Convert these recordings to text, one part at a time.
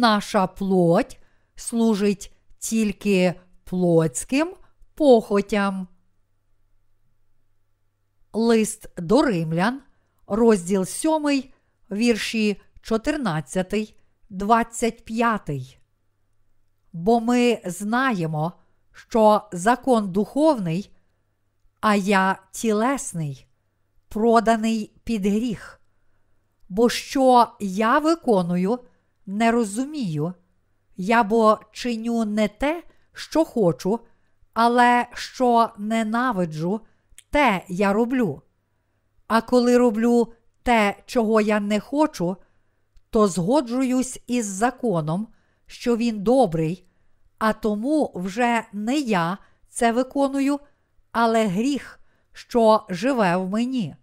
наша плоть служить тільки плотським похотям. Лист до римлян, розділ 7, вірші 14, 25. Бо ми знаємо, що закон духовний, а я тілесний, проданий під гріх. Бо що я виконую, не розумію, я бо чиню не те, що хочу, але що ненавиджу, те я роблю. А коли роблю те, чого я не хочу, то згоджуюсь із законом, що він добрий, а тому вже не я це виконую, але гріх, що живе в мені.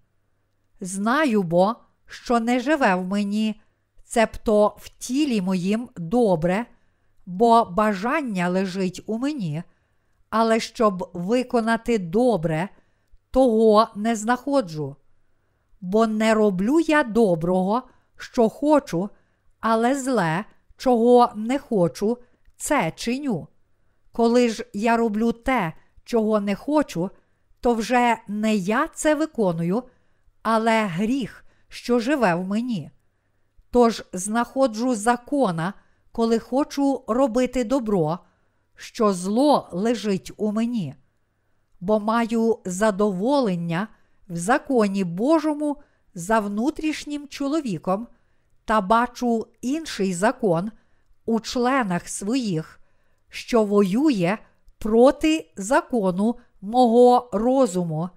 Знаю бо, що не живе в мені, цебто в тілі моїм добре, бо бажання лежить у мені, але щоб виконати добре, того не знаходжу. Бо не роблю я доброго, що хочу, але зле, чого не хочу, це чиню. Коли ж я роблю те, чого не хочу, то вже не я це виконую, але гріх, що живе в мені. Тож знаходжу закона, коли хочу робити добро, що зло лежить у мені, бо маю задоволення в законі Божому за внутрішнім чоловіком та бачу інший закон у членах своїх, що воює проти закону мого розуму,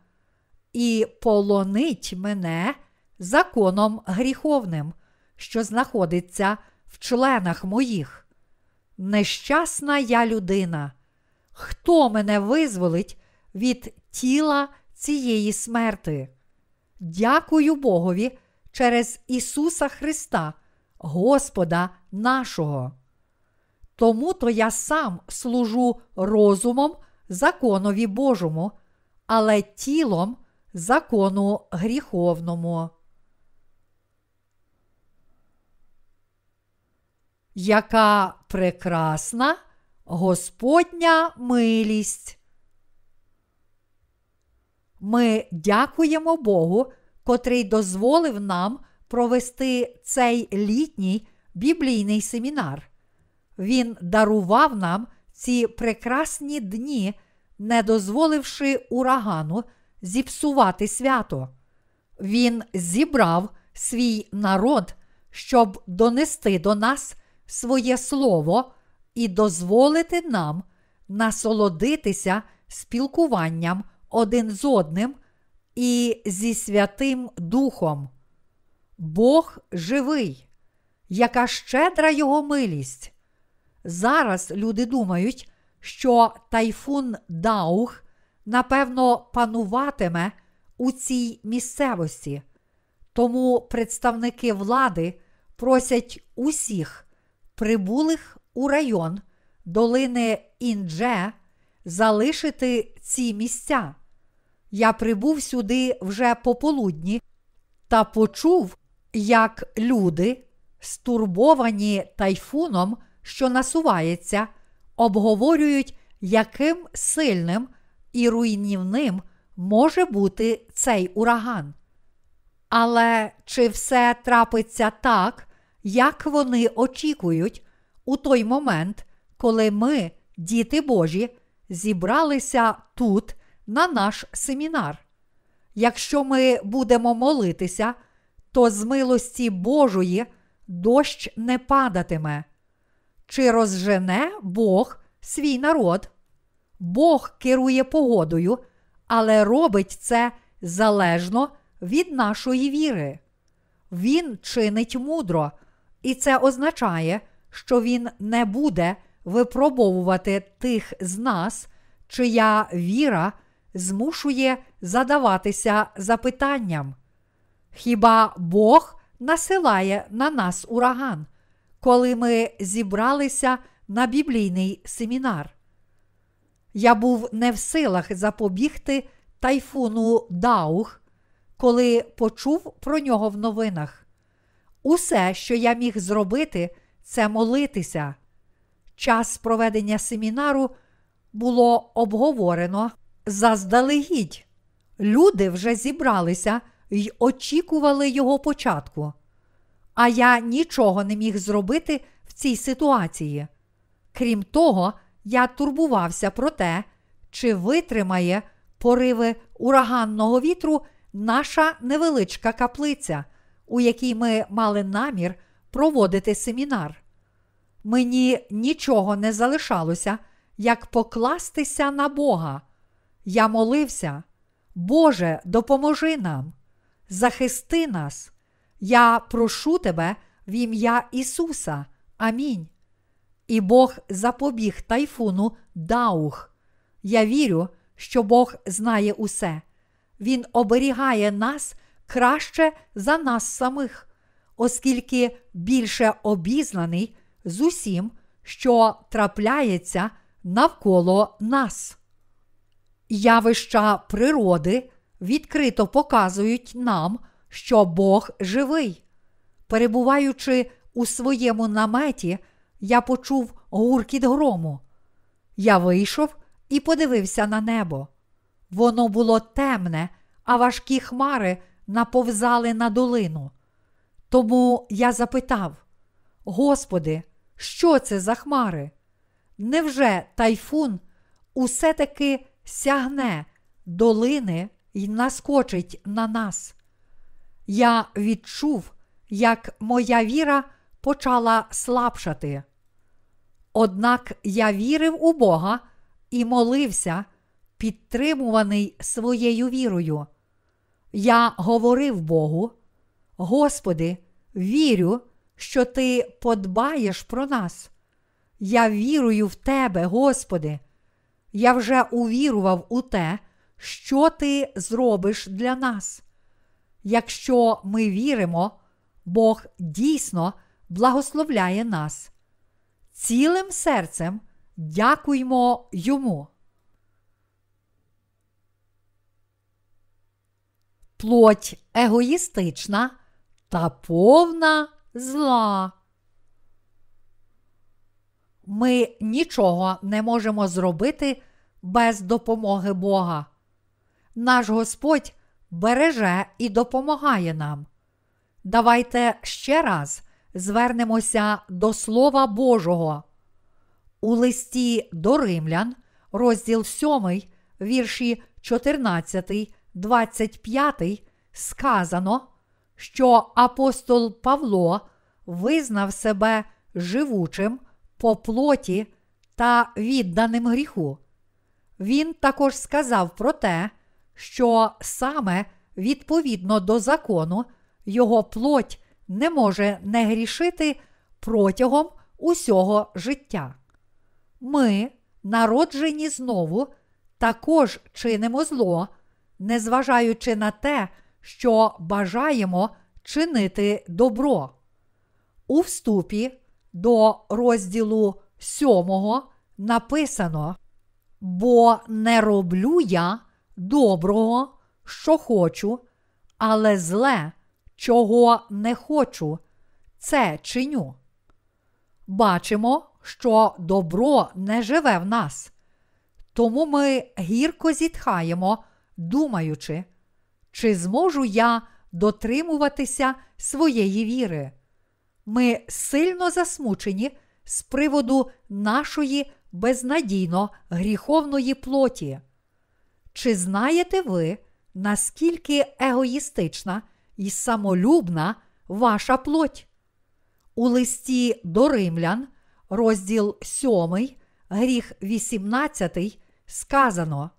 і полонить мене законом гріховним, що знаходиться в членах моїх. Нещасна я людина. Хто мене визволить від тіла цієї смерти? Дякую Богові через Ісуса Христа, Господа нашого. Тому то я сам служу розумом законові Божому, але тілом закону гріховному. Яка прекрасна Господня милість. Ми дякуємо Богу, котрий дозволив нам провести цей літній біблійний семінар. Він дарував нам ці прекрасні дні, не дозволивши урагану зіпсувати свято. Він зібрав свій народ, щоб донести до нас своє слово і дозволити нам насолодитися спілкуванням один з одним і зі Святим Духом. Бог живий, яка щедра його милість. Зараз люди думають, що тайфун Даух, напевно, пануватиме у цій місцевості. Тому представники влади просять усіх прибулих у район долини Індже залишити ці місця. Я прибув сюди вже пополудні та почув, як люди, стурбовані тайфуном, що насувається, обговорюють, яким сильним і руйнівним може бути цей ураган. Але чи все трапиться так, як вони очікують у той момент, коли ми, діти Божі, зібралися тут на наш семінар? Якщо ми будемо молитися, то з милості Божої дощ не падатиме. Чи розжене Бог свій народ? Бог керує погодою, але робить це залежно від нашої віри. Він чинить мудро, і це означає, що Він не буде випробовувати тих з нас, чия віра змушує задаватися запитанням. Хіба Бог насилає на нас ураган, коли ми зібралися на біблійний семінар? Я був не в силах запобігти тайфуну Даух, коли почув про нього в новинах. Усе, що я міг зробити, це молитися. Час проведення семінару було обговорено заздалегідь. Люди вже зібралися й очікували його початку. А я нічого не міг зробити в цій ситуації. Крім того, я турбувався про те, чи витримає пориви ураганного вітру наша невеличка каплиця, у якій ми мали намір проводити семінар. Мені нічого не залишалося, як покластися на Бога. Я молився, Боже, допоможи нам, захисти нас. Я прошу Тебе в ім'я Ісуса. Амінь. І Бог запобіг тайфуну Даух. Я вірю, що Бог знає усе. Він оберігає нас краще за нас самих, оскільки більше обізнаний з усім, що трапляється навколо нас. Явища природи відкрито показують нам, що Бог живий. Перебуваючи у своєму наметі, я почув гуркіт грому. Я вийшов і подивився на небо. Воно було темне, а важкі хмари наповзали на долину. Тому я запитав: Господи, що це за хмари? Невже тайфун усе таки сягне долини й наскочить на нас? Я відчув, як моя віра почала слабшати. Однак я вірив у Бога і молився, підтримуваний своєю вірою. Я говорив Богу, Господи, вірю, що Ти подбаєш про нас. Я вірую в Тебе, Господи. Я вже увірував у те, що Ти зробиш для нас. Якщо ми віримо, Бог дійсно благословляє нас. Цілим серцем дякуймо йому. Плоть егоїстична та повна зла. Ми нічого не можемо зробити без допомоги Бога. Наш Господь береже і допомагає нам. Давайте ще раз звернемося до Слова Божого. У листі до Римлян, розділ 7, вірші 14, 25, сказано, що апостол Павло визнав себе живучим по плоті та відданим гріху. Він також сказав про те, що саме відповідно до закону його плоть не може не грішити протягом усього життя. Ми, народжені знову, також чинимо зло, незважаючи на те, що бажаємо чинити добро. У вступі до розділу 7 написано: Бо не роблю я доброго, що хочу, але зле, чого не хочу, це чиню. Бачимо, що добро не живе в нас. Тому ми гірко зітхаємо, думаючи, чи зможу я дотримуватися своєї віри. Ми сильно засмучені з приводу нашої безнадійно гріховної плоті. Чи знаєте ви, наскільки егоїстична і самолюбна ваша плоть? У листі до римлян, розділ 7, гріх 18, сказано: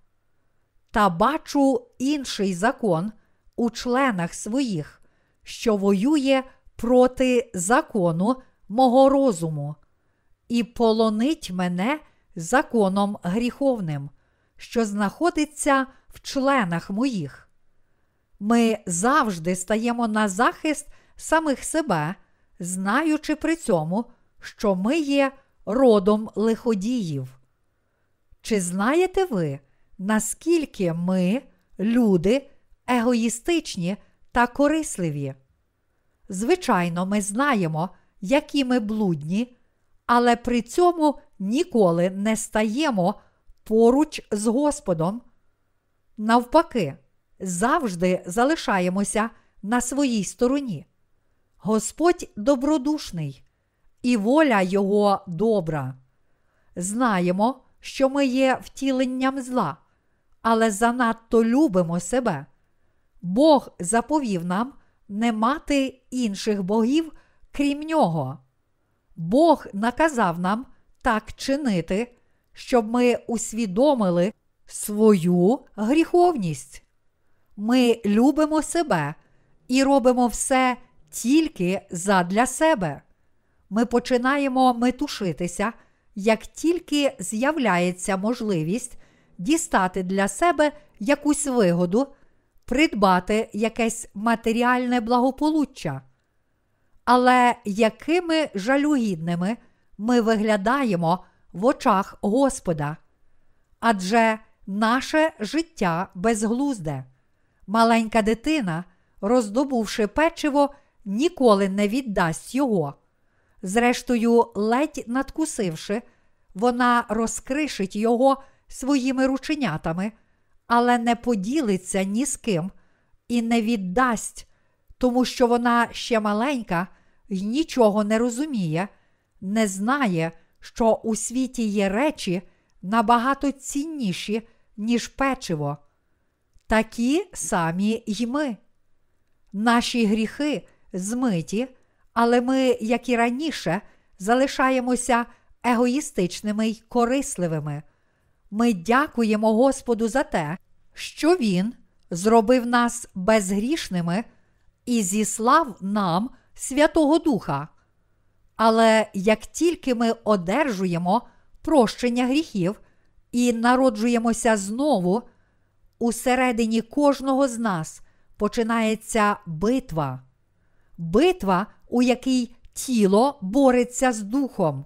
Та бачу інший закон у членах своїх, що воює проти закону мого розуму, і полонить мене законом гріховним, що знаходиться в членах моїх. Ми завжди стаємо на захист самих себе, знаючи при цьому, що ми є родом лиходіїв. Чи знаєте ви, наскільки ми, люди, егоїстичні та корисливі? Звичайно, ми знаємо, які ми блудні, але при цьому ніколи не стаємо поруч з Господом. Навпаки, завжди залишаємося на своїй стороні. Господь добродушний, і воля Його добра. Знаємо, що ми є втіленням зла, але занадто любимо себе. Бог заповів нам не мати інших богів, крім нього. Бог наказав нам так чинити, щоб ми усвідомили свою гріховність. Ми любимо себе і робимо все тільки задля себе. Ми починаємо метушитися, як тільки з'являється можливість дістати для себе якусь вигоду, придбати якесь матеріальне благополуччя. Але якими жалюгідними ми виглядаємо в очах Господа? Адже наше життя безглузде. Маленька дитина, роздобувши печиво, ніколи не віддасть його. Зрештою, ледь надкусивши, вона розкришить його своїми рученятами, але не поділиться ні з ким і не віддасть, тому що вона ще маленька й нічого не розуміє, не знає, що у світі є речі набагато цінніші, ніж печиво. Такі самі й ми. Наші гріхи змиті, але ми, як і раніше, залишаємося егоїстичними й корисливими. Ми дякуємо Господу за те, що Він зробив нас безгрішними і зіслав нам Святого Духа. Але як тільки ми одержуємо прощення гріхів і народжуємося знову, усередині кожного з нас починається битва, битва, у якій тіло бореться з духом.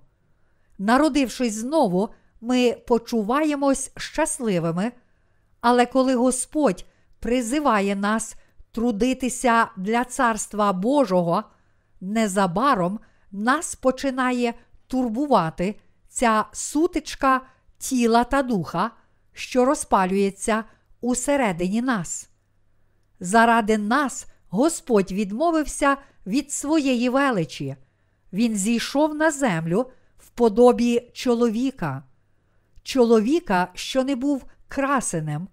Народившись знову, ми почуваємось щасливими, але коли Господь призиває нас трудитися для Царства Божого, незабаром нас починає турбувати ця сутичка тіла та духа, що розпалюється усередині нас. Заради нас Господь відмовився від своєї величі, Він зійшов на землю в подобі чоловіка, чоловіка, що не був красеним.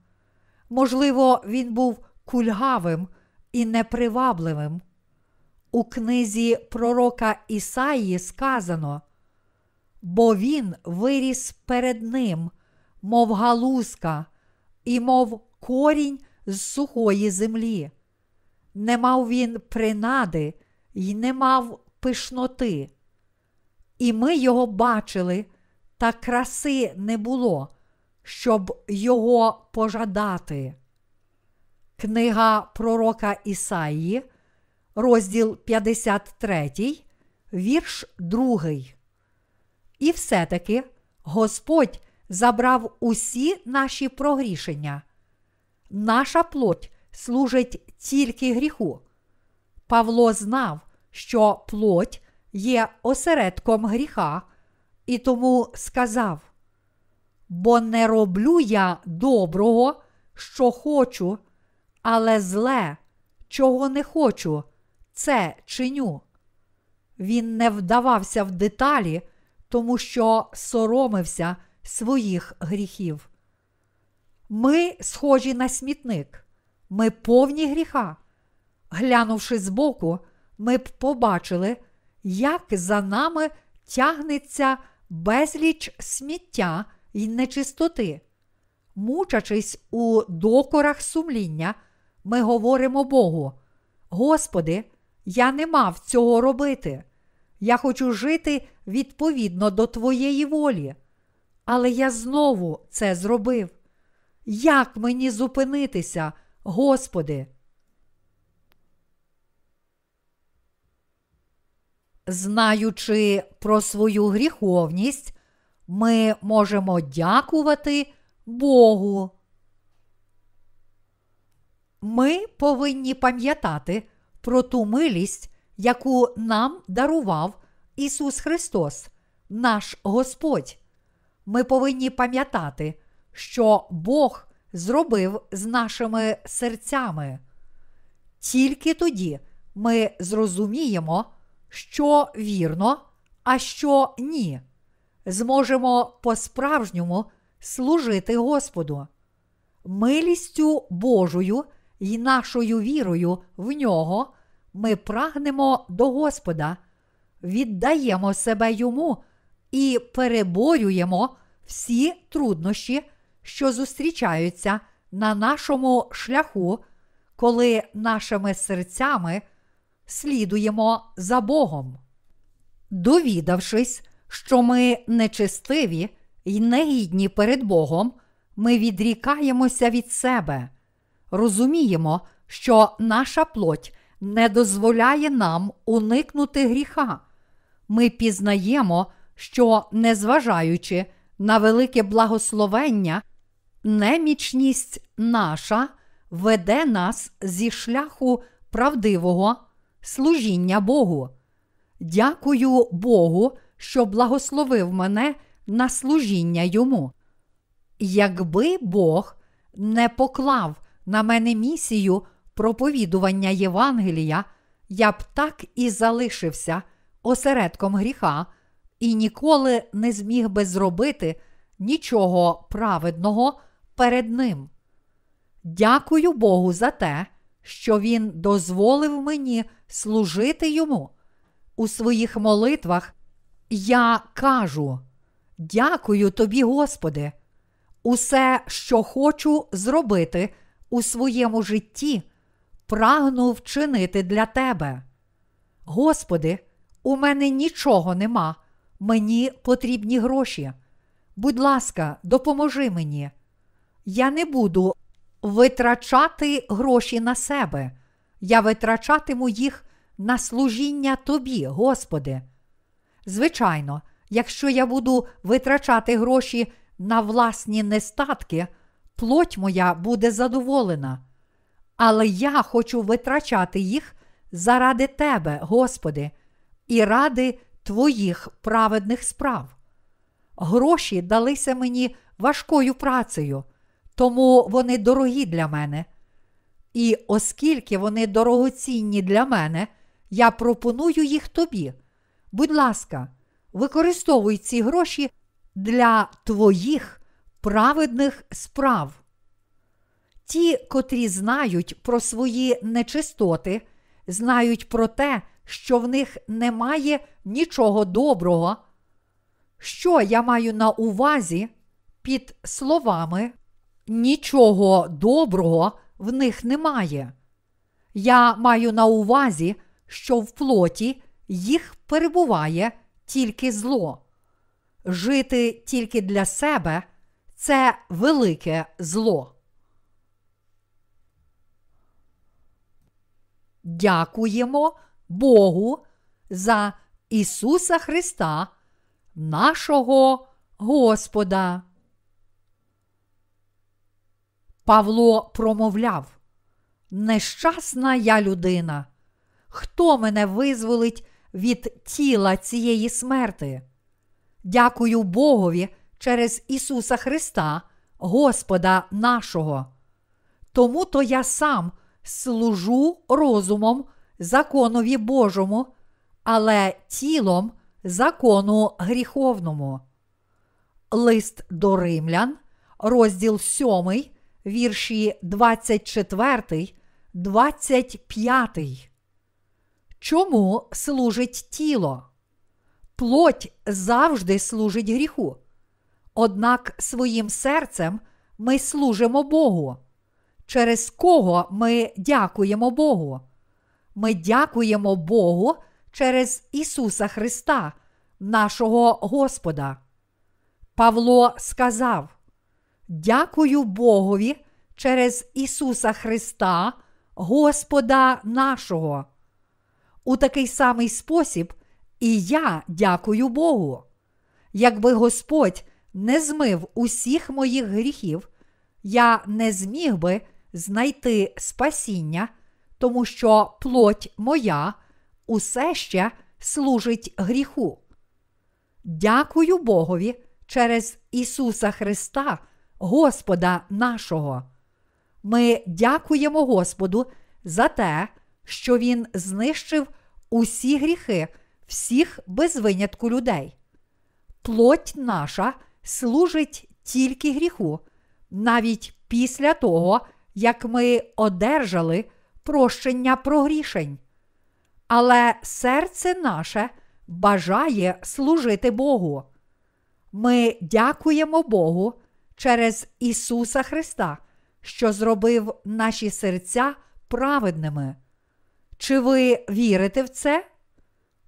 Можливо, він був кульгавим і непривабливим. У книзі пророка Ісаї сказано, бо він виріс перед ним, мов галузка, і мов корінь з сухої землі. Не мав він принади й не мав пишноти. І ми його бачили, та краси не було, щоб його пожадати. Книга пророка Ісаї, розділ 53, вірш 2. І все-таки Господь забрав усі наші прогрішення. Наша плоть служить тільки гріху. Павло знав, що плоть є осередком гріха, і тому сказав: Бо не роблю я доброго, що хочу, але зле, чого не хочу, це чиню. Він не вдавався в деталі, тому що соромився своїх гріхів. Ми схожі на смітник, ми повні гріха. Глянувши збоку, ми б побачили, як за нами тягнеться безліч сміття й нечистоти. Мучачись у докорах сумління, ми говоримо Богу: Господи, я не мав цього робити. Я хочу жити відповідно до Твоєї волі. Але я знову це зробив. Як мені зупинитися, Господи? Знаючи про свою гріховність, ми можемо дякувати Богу. Ми повинні пам'ятати про ту милість, яку нам дарував Ісус Христос, наш Господь. Ми повинні пам'ятати, що Бог зробив з нашими серцями. Тільки тоді ми зрозуміємо, що вірно, а що ні, зможемо по-справжньому служити Господу. Милістю Божою і нашою вірою в нього ми прагнемо до Господа, віддаємо себе Йому і переборюємо всі труднощі, що зустрічаються на нашому шляху, коли нашими серцями слідуємо за Богом. Довідавшись, що ми нечестиві й негідні перед Богом, ми відрікаємося від себе, розуміємо, що наша плоть не дозволяє нам уникнути гріха. Ми пізнаємо, що, незважаючи на велике благословення, немічність наша веде нас зі шляху правдивого служіння Богу. Дякую Богу, що благословив мене на служіння йому. Якби Бог не поклав на мене місію проповідування Євангелія, я б так і залишився осередком гріха і ніколи не зміг би зробити нічого праведного перед Ним. Дякую Богу за те, що Він дозволив мені служити йому. У своїх молитвах я кажу: Дякую тобі, Господи, усе, що хочу зробити у своєму житті, прагну вчинити для Тебе. Господи, у мене нічого нема, мені потрібні гроші. Будь ласка, допоможи мені. Я не буду витрачати гроші на себе. Я витрачатиму їх на служіння Тобі, Господи. Звичайно, якщо я буду витрачати гроші на власні нестатки, плоть моя буде задоволена. Але я хочу витрачати їх заради Тебе, Господи, і ради Твоїх праведних справ. Гроші далися мені важкою працею, тому вони дорогі для мене. І оскільки вони дорогоцінні для мене, я пропоную їх тобі. Будь ласка, використовуй ці гроші для твоїх праведних справ. Ті, котрі знають про свої нечистоти, знають про те, що в них немає нічого доброго. Що я маю на увазі під словами нічого доброго в них немає. Я маю на увазі, що в плоті їх перебуває тільки зло. Жити тільки для себе це велике зло. Дякуємо Богу за Ісуса Христа, нашого Господа. Павло промовляв: Нещасна я людина. Хто мене визволить від тіла цієї смерти? Дякую Богові через Ісуса Христа, Господа нашого. Тому то я сам служу розумом законові Божому, але тілом закону гріховному. Лист до римлян, розділ 7, вірші 24, 25. Чому служить тіло? Плоть завжди служить гріху. Однак своїм серцем ми служимо Богу. Через кого ми дякуємо Богу? Ми дякуємо Богу через Ісуса Христа, нашого Господа. Павло сказав: Дякую Богові через Ісуса Христа, Господа нашого. У такий самий спосіб і я дякую Богу. Якби Господь не змив усіх моїх гріхів, я не зміг би знайти спасіння, тому що плоть моя усе ще служить гріху. Дякую Богові через Ісуса Христа, Господа нашого. Ми дякуємо Господу за те, що Він знищив усі гріхи всіх без винятку людей. Плоть наша служить тільки гріху, навіть після того, як ми одержали прощення прогрішень. Але серце наше бажає служити Богу. Ми дякуємо Богу через Ісуса Христа, що зробив наші серця праведними. Чи ви вірите в це?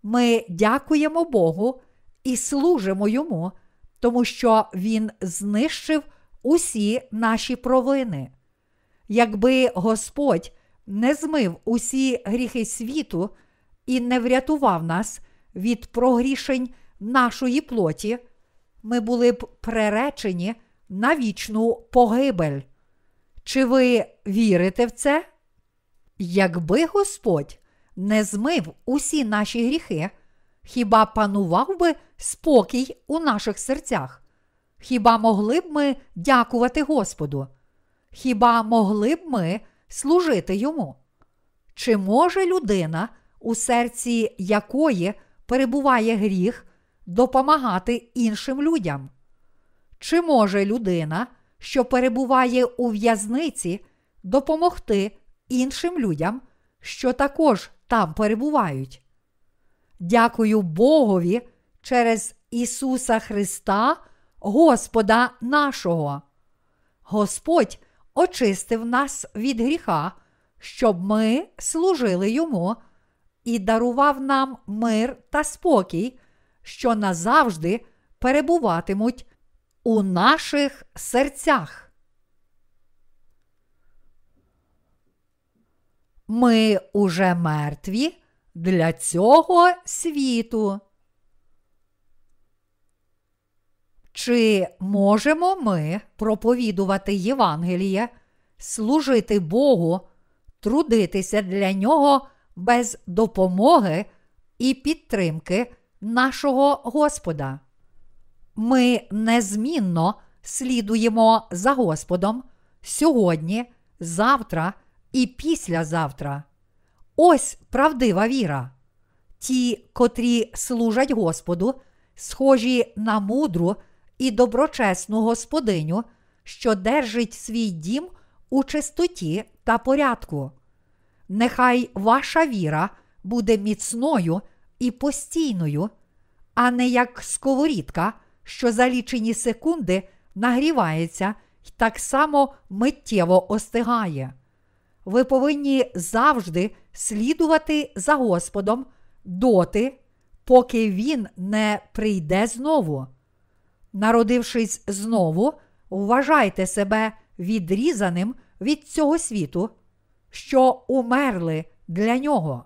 Ми дякуємо Богу і служимо Йому, тому що Він знищив усі наші провини. Якби Господь не змив усі гріхи світу і не врятував нас від прогрішень нашої плоті, ми були б преречені на вічну погибель. Чи ви вірите в це? Якби Господь не змив усі наші гріхи, хіба панував би спокій у наших серцях? Хіба могли б ми дякувати Господу? Хіба могли б ми служити йому? Чи може людина, у серці якої перебуває гріх, допомагати іншим людям? Чи може людина, що перебуває у в'язниці, допомогти іншим людям, що також там перебувають? Дякую Богові через Ісуса Христа, Господа нашого. Господь очистив нас від гріха, щоб ми служили Йому і дарував нам мир та спокій, що назавжди перебуватимуть у наших серцях. Ми уже мертві для цього світу. Чи можемо ми проповідувати Євангеліє, служити Богу, трудитися для нього без допомоги і підтримки нашого Господа? Ми незмінно слідуємо за Господом сьогодні, завтра і післязавтра. Ось правдива віра. Ті, котрі служать Господу, схожі на мудру і доброчесну господиню, що держить свій дім у чистоті та порядку. Нехай ваша віра буде міцною і постійною, а не як сковорідка, що за лічені секунди нагрівається і так само миттєво остигає. Ви повинні завжди слідувати за Господом доти, поки Він не прийде знову. Народившись знову, вважайте себе відрізаним від цього світу, що умерли для нього.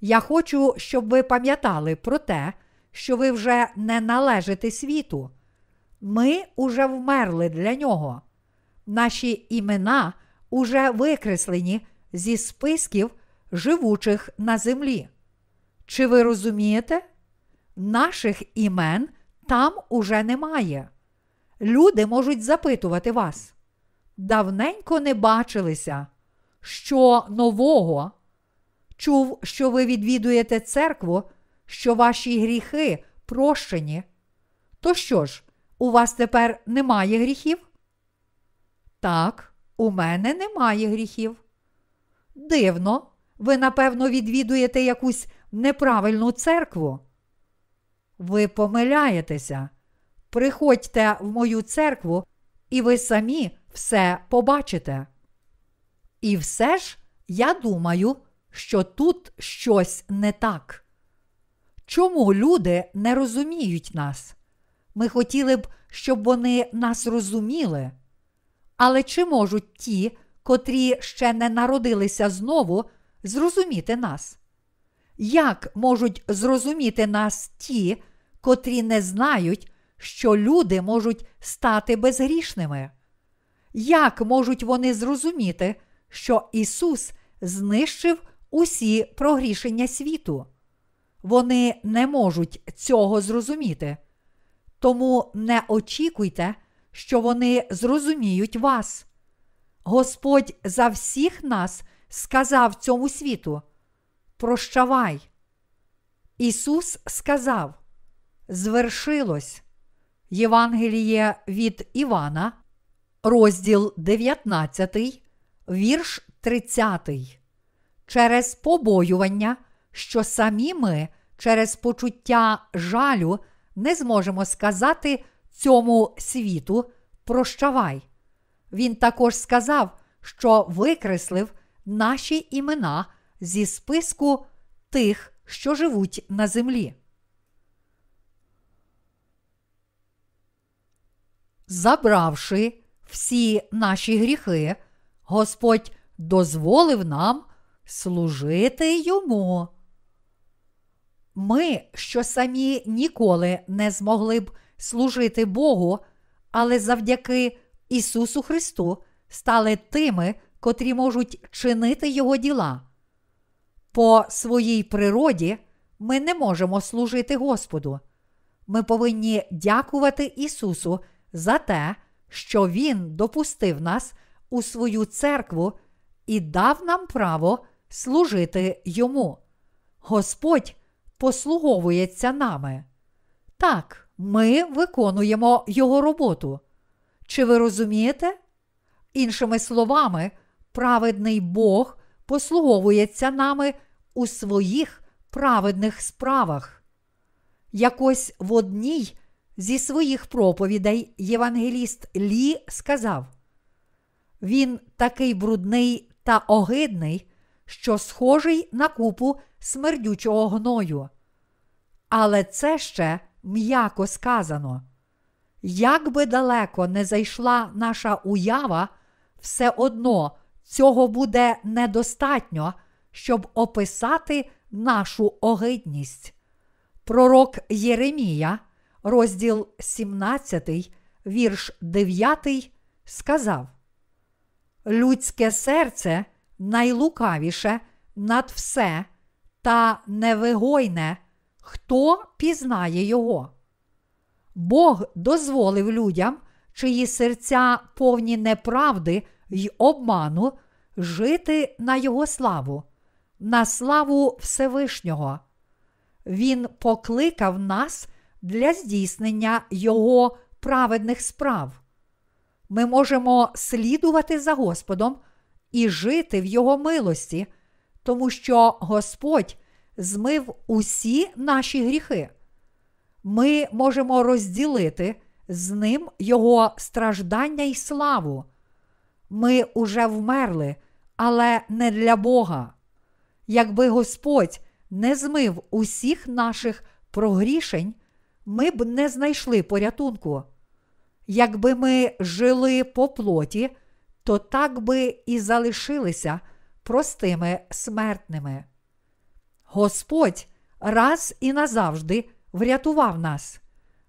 Я хочу, щоб ви пам'ятали про те, що ви вже не належите світу. Ми уже вмерли для нього. Наші імена уже викреслені зі списків живучих на землі. Чи ви розумієте? Наших імен там уже немає. Люди можуть запитувати вас. Давненько не бачилися, що нового. Чув, що ви відвідуєте церкву, що ваші гріхи прощені. То що ж, у вас тепер немає гріхів? Так, у мене немає гріхів. Дивно, ви, напевно, відвідуєте якусь неправильну церкву. Ви помиляєтеся. Приходьте в мою церкву, і ви самі все побачите. І все ж я думаю, що тут щось не так. Чому люди не розуміють нас? Ми хотіли б, щоб вони нас розуміли. Але чи можуть ті, котрі ще не народилися знову, зрозуміти нас? Як можуть зрозуміти нас ті, котрі не знають, що люди можуть стати безгрішними? Як можуть вони зрозуміти, що Ісус знищив усі прогрішення світу? Вони не можуть цього зрозуміти. Тому не очікуйте, що вони зрозуміють вас. Господь за всіх нас сказав цьому світу: Прощавай. Ісус сказав: Звершилось. Євангеліє від Івана, розділ 19, вірш 30. Через побоювання, що самі ми через почуття жалю не зможемо сказати цьому світу прощавай. Він також сказав, що викреслив наші імена зі списку тих, що живуть на землі. Забравши всі наші гріхи, Господь дозволив нам служити йому. Ми, що самі ніколи не змогли б служити Богу, але завдяки Ісусу Христу стали тими, котрі можуть чинити Його діла. По своїй природі ми не можемо служити Господу. Ми повинні дякувати Ісусу за те, що Він допустив нас у свою церкву і дав нам право служити Йому. Господь послуговується нами. Так, ми виконуємо Його роботу. Чи ви розумієте? Іншими словами, праведний Бог послуговується нами у своїх праведних справах. Якось в одній зі своїх проповідей Євангеліст Лі сказав: Він такий брудний та огидний, що схожий на купу смердючого гною. Але це ще м'яко сказано. Як би далеко не зайшла наша уява, все одно цього буде недостатньо, щоб описати нашу огидність. Пророк Єремія, розділ 17, вірш 9, сказав: Людське серце найлукавіше над все та невигойне, хто пізнає його. Бог дозволив людям, чиї серця повні неправди й обману, жити на Його славу, на славу Всевишнього. Він покликав нас для здійснення Його праведних справ. Ми можемо слідувати за Господом і жити в Його милості, тому що Господь змив усі наші гріхи. Ми можемо розділити з ним Його страждання і славу. Ми уже вмерли, але не для Бога. Якби Господь не змив усіх наших прогрішень, ми б не знайшли порятунку. Якби ми жили по плоті, то так би і залишилися простими смертними. Господь раз і назавжди врятував нас.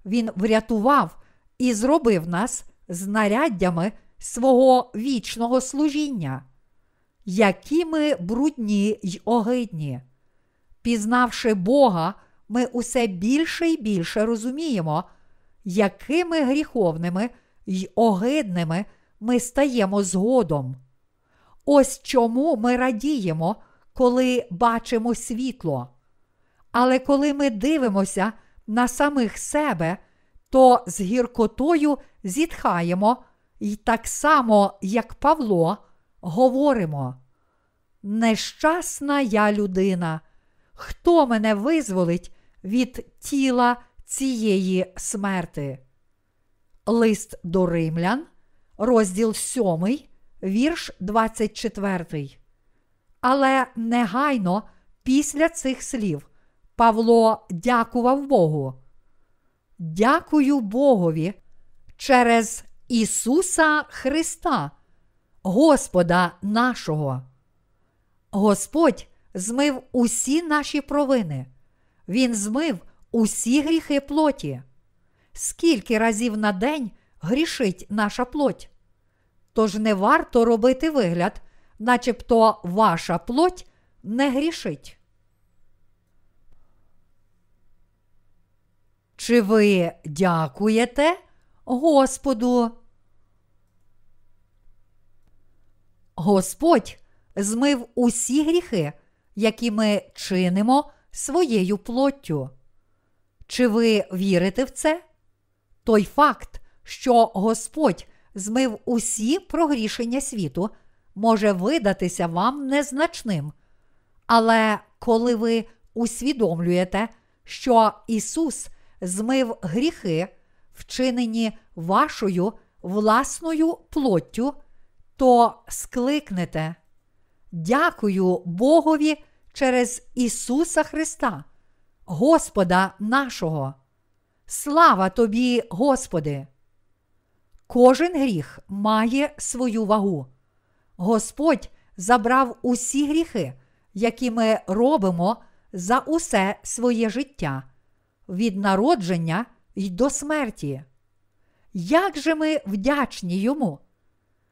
Він врятував і зробив нас знаряддями свого вічного служіння, які ми брудні й огидні. Пізнавши Бога, ми усе більше і більше розуміємо, якими гріховними й огидними ми стаємо згодом. Ось чому ми радіємо, коли бачимо світло. Але коли ми дивимося на самих себе, то з гіркотою зітхаємо і так само, як Павло, говоримо: Нещасна я людина, хто мене визволить від тіла цієї смерти? Лист до римлян, розділ 7, вірш 24. Але негайно після цих слів Павло дякував Богу. Дякую Богові через Ісуса Христа, Господа нашого. Господь змив усі наші провини. Він змив усі гріхи плоті. Скільки разів на день грішить наша плоть? Тож не варто робити вигляд, начебто ваша плоть не грішить. Чи ви дякуєте Господу? Господь змив усі гріхи, які ми чинимо своєю плоттю. Чи ви вірите в це? Той факт, що Господь змив усі прогрішення світу, може видатися вам незначним. Але коли ви усвідомлюєте, що Ісус змив гріхи, вчинені вашою власною плоттю, то скликнете. Дякую Богові через Ісуса Христа, Господа нашого. Слава тобі, Господи! Кожен гріх має свою вагу. Господь забрав усі гріхи, які ми робимо за усе своє життя, від народження й до смерті. Як же ми вдячні йому?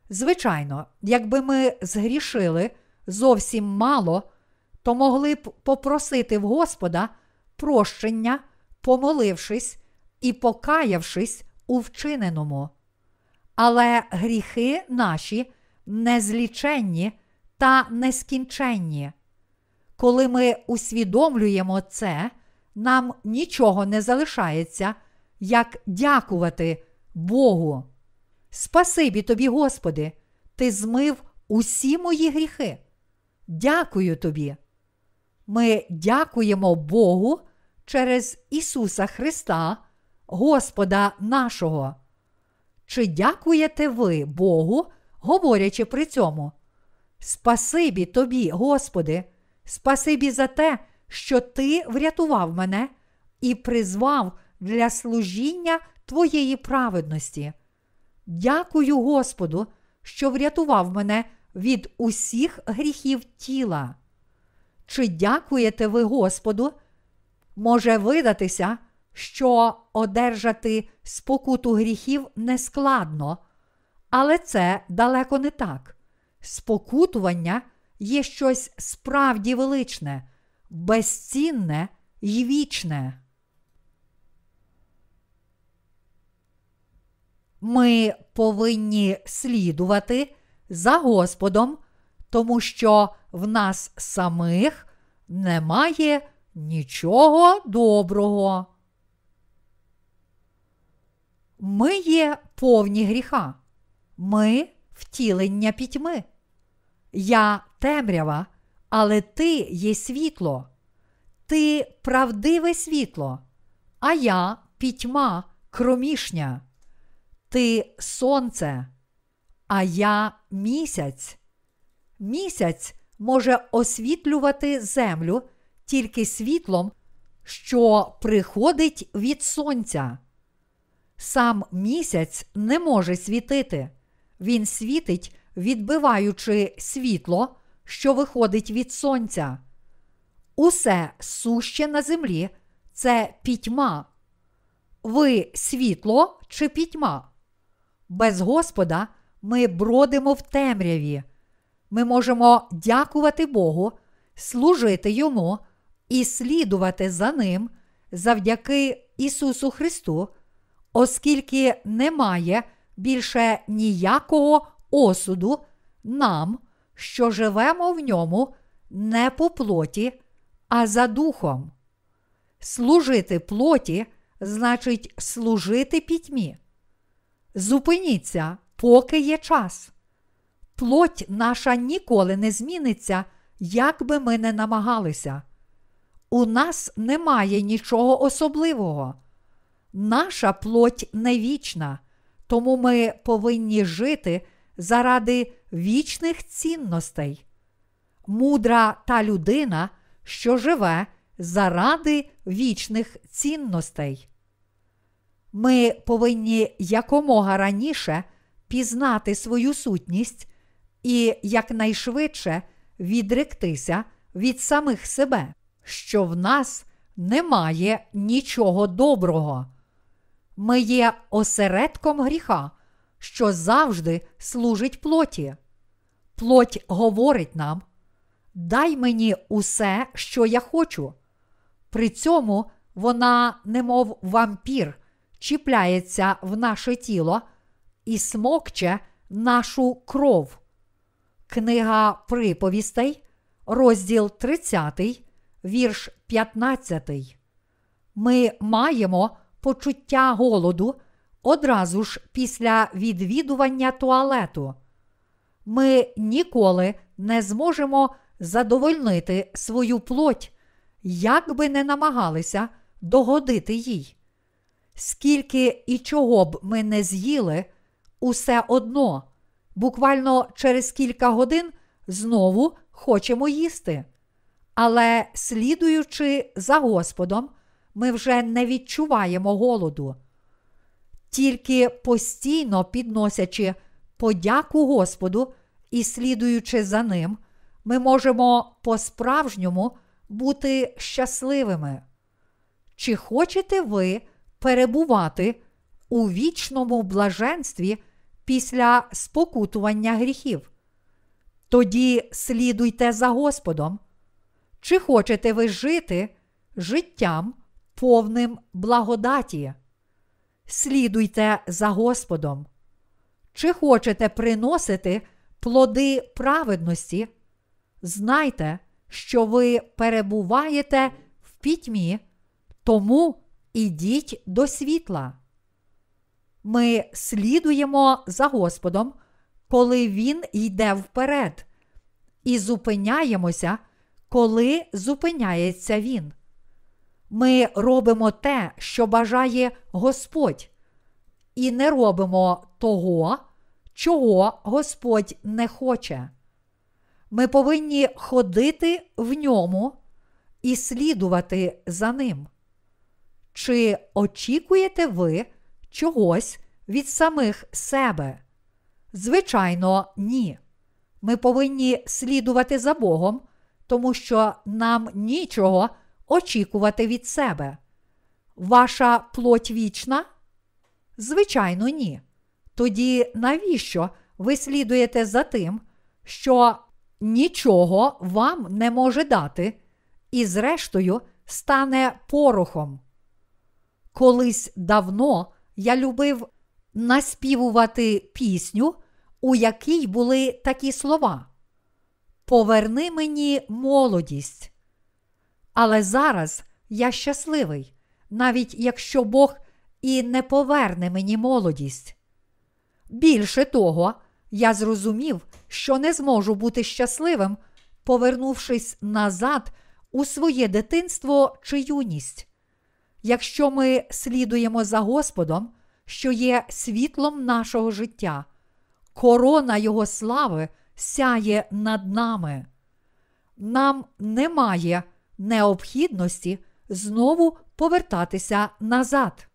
Звичайно, якби ми згрішили зовсім мало, то могли б попросити в Господа прощення, помолившись і покаявшись у вчиненому. Але гріхи наші незліченні та нескінченні. Коли ми усвідомлюємо це, нам нічого не залишається, як дякувати Богу. Спасибі тобі, Господи, Ти змив усі мої гріхи. Дякую тобі. Ми дякуємо Богу через Ісуса Христа, Господа нашого. Чи дякуєте ви Богу, говорячи при цьому? Спасибі тобі, Господи, спасибі за те, що Ти врятував мене і призвав для служіння Твоєї праведності. Дякую Господу, що врятував мене від усіх гріхів тіла. Чи дякуєте ви Господу? Може видатися, що одержати спокуту гріхів нескладно, але це далеко не так. Спокутування є щось справді величне, безцінне й вічне. Ми повинні слідувати за Господом, тому що в нас самих немає нічого доброго. Ми є повні гріха, ми втілення пітьми. Я темрява, але ти є світло, ти правдиве світло, а я пітьма кромішня. Ти сонце, а я місяць. Місяць може освітлювати землю тільки світлом, що приходить від сонця. Сам місяць не може світити, він світить, відбиваючи світло, що виходить від сонця. Усе суще на землі це пітьма. Ви світло чи пітьма? Без Господа ми бродимо в темряві. Ми можемо дякувати Богу, служити Йому і слідувати за Ним завдяки Ісусу Христу, оскільки немає більше ніякого осуду нам, що живемо в ньому не по плоті, а за духом. Служити плоті значить служити пітьмі. Зупиніться, поки є час. Плоть наша ніколи не зміниться, як би ми не намагалися. У нас немає нічого особливого. Наша плоть не вічна, тому ми повинні жити заради вічних цінностей. Мудра та людина, що живе заради вічних цінностей. Ми повинні якомога раніше пізнати свою сутність і якнайшвидше відректися від самих себе, що в нас немає нічого доброго. Ми є осередком гріха, що завжди служить плоті. Плоть говорить нам: дай мені усе, що я хочу. При цьому вона, немов вампір, чіпляється в наше тіло і смокче нашу кров. Книга приповістей, розділ 30, вірш 15. Ми маємо почуття голоду одразу ж після відвідування туалету. Ми ніколи не зможемо задовольнити свою плоть, як би не намагалися догодити їй. Скільки і чого б ми не з'їли, усе одно, буквально через кілька годин знову хочемо їсти. Але, слідуючи за Господом, ми вже не відчуваємо голоду. Тільки постійно підносячи подяку Господу і слідуючи за ним, ми можемо по-справжньому бути щасливими. Чи хочете ви перебувати у вічному блаженстві після спокутування гріхів? Тоді слідуйте за Господом. Чи хочете ви жити життям повним благодаті? Слідуйте за Господом. Чи хочете приносити плоди праведності? Знайте, що ви перебуваєте в пітьмі, тому ідіть до світла. Ми слідуємо за Господом, коли Він йде вперед, і зупиняємося, коли зупиняється Він. Ми робимо те, що бажає Господь, і не робимо того, чого Господь не хоче. Ми повинні ходити в ньому і слідувати за ним. Чи очікуєте ви чогось від самих себе? Звичайно, ні. Ми повинні слідувати за Богом, тому що нам нічого очікувати від себе. Ваша плоть вічна? Звичайно, ні. Тоді навіщо ви слідуєте за тим, що нічого вам не може дати, і, зрештою, стане порохом? Колись давно я любив наспівувати пісню, у якій були такі слова: Поверни мені молодість. Але зараз я щасливий, навіть якщо Бог і не поверне мені молодість. Більше того, я зрозумів, що не зможу бути щасливим, повернувшись назад у своє дитинство чи юність. Якщо ми слідуємо за Господом, що є світлом нашого життя, корона Його слави сяє над нами. Нам немає необхідності знову повертатися назад.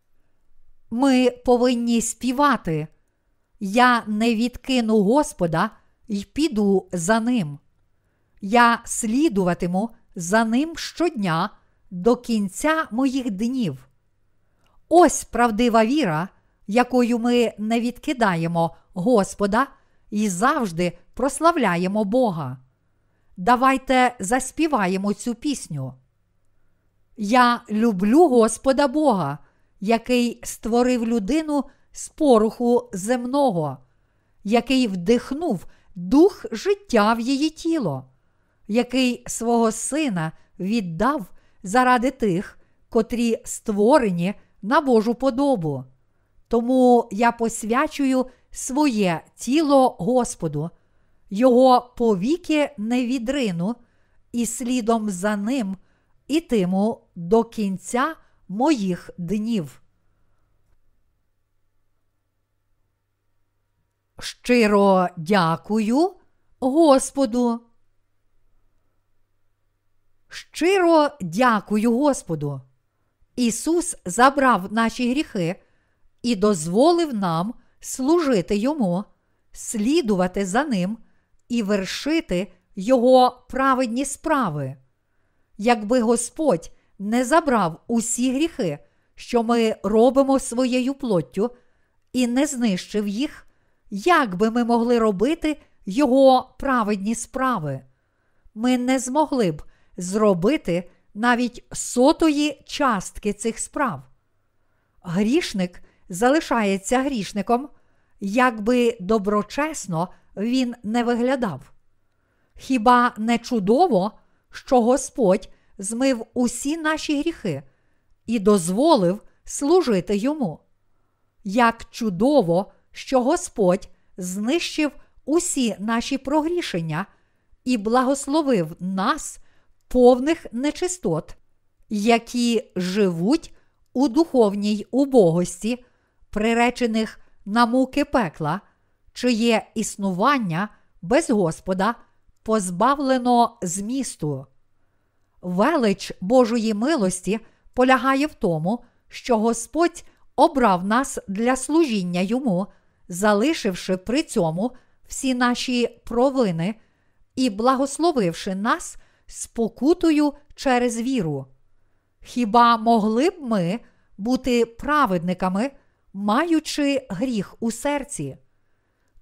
Ми повинні співати. Я не відкину Господа і піду за ним. Я слідуватиму за ним щодня до кінця моїх днів. Ось правдива віра, якою ми не відкидаємо Господа і завжди прославляємо Бога. Давайте заспіваємо цю пісню. Я люблю Господа Бога, який створив людину з поруху земного, який вдихнув дух життя в її тіло, який свого сина віддав заради тих, котрі створені на Божу подобу. Тому я посвячую своє тіло Господу, Його повіки не відрину, і слідом за ним ітиму до кінця моїх днів. Щиро дякую Господу. Щиро дякую Господу. Ісус забрав наші гріхи і дозволив нам служити Йому, слідувати за Ним і вершити Його праведні справи. Якби Господь не забрав усі гріхи, що ми робимо своєю плоттю, і не знищив їх, як би ми могли робити Його праведні справи? Ми не змогли б зробити навіть сотої частки цих справ. Грішник залишається грішником, якби доброчесно він не виглядав. Хіба не чудово, що Господь змив усі наші гріхи і дозволив служити йому? Як чудово, що Господь знищив усі наші прогрішення і благословив нас, повних нечистот, які живуть у духовній убогості, приречених на муки пекла, чиє існування без Господа позбавлено змісту. Велич Божої милості полягає в тому, що Господь обрав нас для служіння йому, залишивши при цьому всі наші провини і благословивши нас спокутою через віру. Хіба могли б ми бути праведниками, маючи гріх у серці?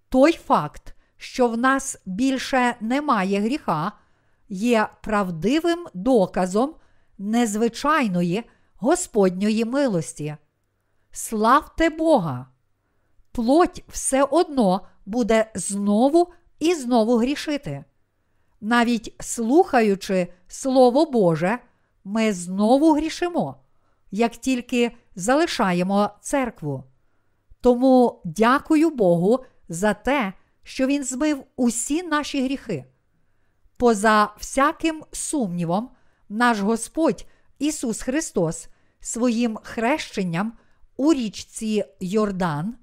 Той факт, що в нас більше немає гріха, є правдивим доказом незвичайної Господньої милості. Славте Бога! Плоть все одно буде знову і знову грішити. Навіть слухаючи Слово Боже, ми знову грішимо, як тільки залишаємо церкву. Тому дякую Богу за те, що Він змив усі наші гріхи. Поза всяким сумнівом, наш Господь Ісус Христос своїм хрещенням у річці Йордан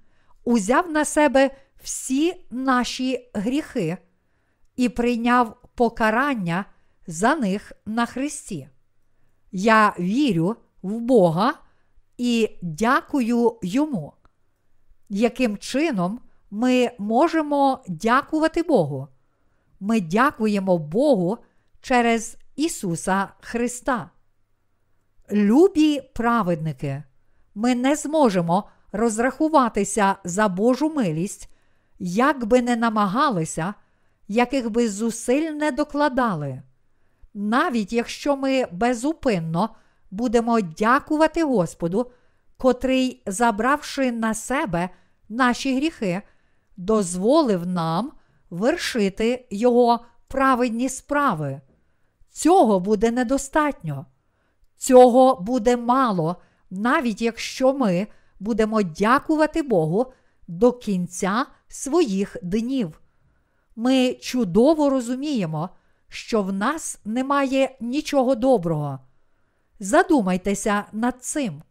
узяв на себе всі наші гріхи і прийняв покарання за них на Христі. Я вірю в Бога і дякую Йому. Яким чином ми можемо дякувати Богу? Ми дякуємо Богу через Ісуса Христа. Любі праведники, ми не зможемо розрахуватися за Божу милість, як би не намагалися, яких би зусиль не докладали. Навіть якщо ми безупинно будемо дякувати Господу, котрий, забравши на себе наші гріхи, дозволив нам вершити Його праведні справи. Цього буде недостатньо. Цього буде мало, навіть якщо ми будемо дякувати Богу до кінця своїх днів. Ми чудово розуміємо, що в нас немає нічого доброго. Задумайтеся над цим.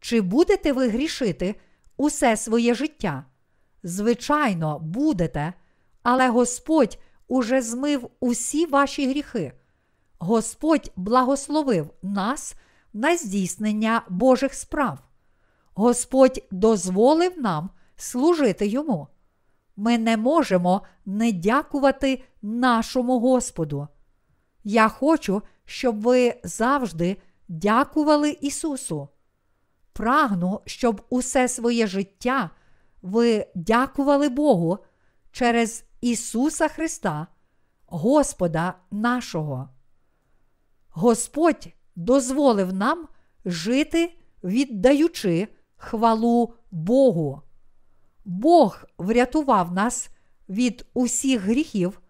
Чи будете ви грішити усе своє життя? Звичайно, будете, але Господь уже змив усі ваші гріхи. Господь благословив нас на здійснення Божих справ. Господь дозволив нам служити йому. Ми не можемо не дякувати нашому Господу. Я хочу, щоб ви завжди дякували Ісусу. Прагну, щоб усе своє життя ви дякували Богу через Ісуса Христа, Господа нашого. Господь дозволив нам жити, віддаючи хвалу Богу. Бог врятував нас від усіх гріхів,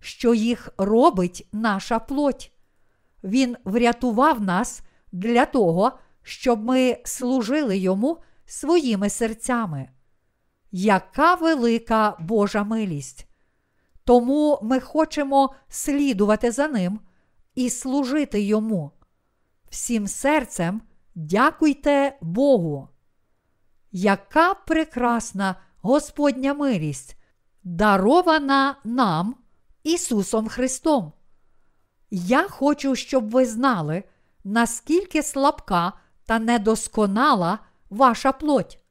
що їх робить наша плоть. Він врятував нас для того, щоб ми служили йому своїми серцями. Яка велика Божа милість! Тому ми хочемо слідувати за ним і служити йому. Всім серцем дякуйте Богу. Яка прекрасна Господня милість, дарована нам Ісусом Христом! Я хочу, щоб ви знали, наскільки слабка та недосконала ваша плоть.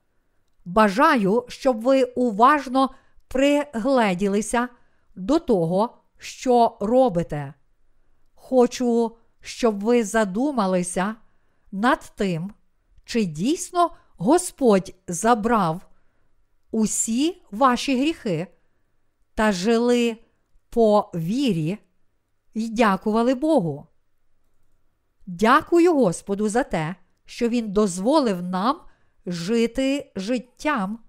Бажаю, щоб ви уважно пригледілися до того, що робите. Хочу, щоб ви задумалися над тим, чи дійсно Господь забрав усі ваші гріхи та жили по вірі й дякували Богу. Дякую Господу за те, що Він дозволив нам жити життям,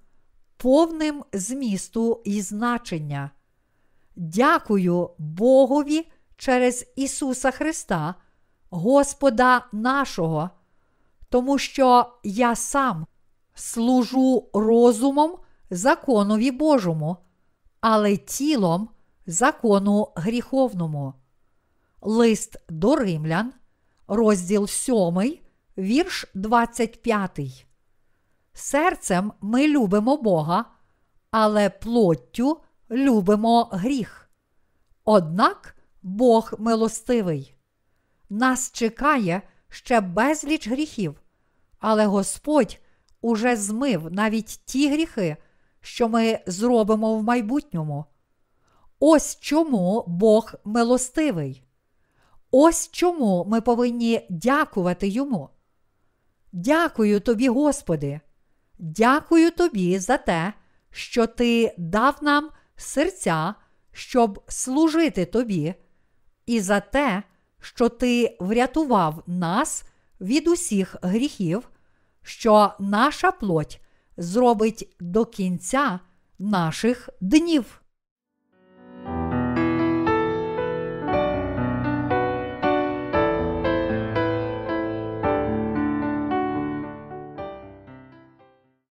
повним змісту і значення. Дякую Богові через Ісуса Христа, Господа нашого, тому що я сам служу розумом законові Божому, але тілом закону гріховному. Лист до римлян, розділ 7, вірш 25. Серцем ми любимо Бога, але плоттю любимо гріх. Однак Бог милостивий. Нас чекає ще безліч гріхів, але Господь уже змив навіть ті гріхи, що ми зробимо в майбутньому. Ось чому Бог милостивий. Ось чому ми повинні дякувати Йому. Дякую тобі, Господи. Дякую тобі за те, що Ти дав нам серця, щоб служити тобі, і за те, що Ти врятував нас від усіх гріхів, що наша плоть зробить до кінця наших днів.